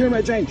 Here, my change.